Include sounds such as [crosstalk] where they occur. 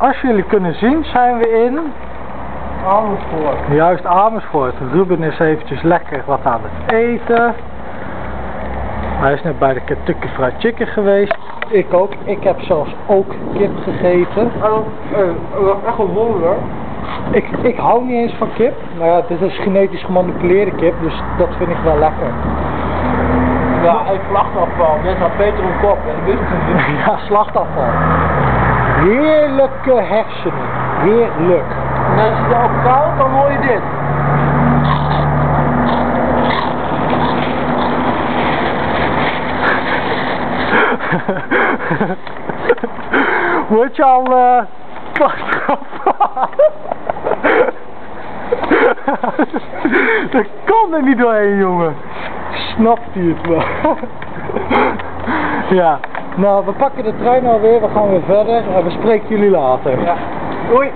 als jullie kunnen zien zijn we in Amersfoort. juist Amersfoort. Ruben is eventjes lekker wat aan het eten. Hij is net bij de Kentucky Fried Chicken geweest. Ik ook. Ik heb zelfs ook kip gegeten. Oh, eh, dat is echt een wonder. Ik, ik hou niet eens van kip. Maar ja, het is een genetisch gemanipuleerde kip, dus dat vind ik wel lekker. Ja, en slachtafval. Net als Peter een kop. [laughs] Ja, slachtafval. Heerlijke hersenen. Heerlijk. En als je het ook koud, dan hoor je dit. [laughs] Word je al slachtafval? [laughs] Dat kan er niet doorheen, jongen. Snapt hij het wel? [laughs] ja, nou, we pakken de trein alweer, we gaan weer verder en we spreken jullie later. Ja. Doei.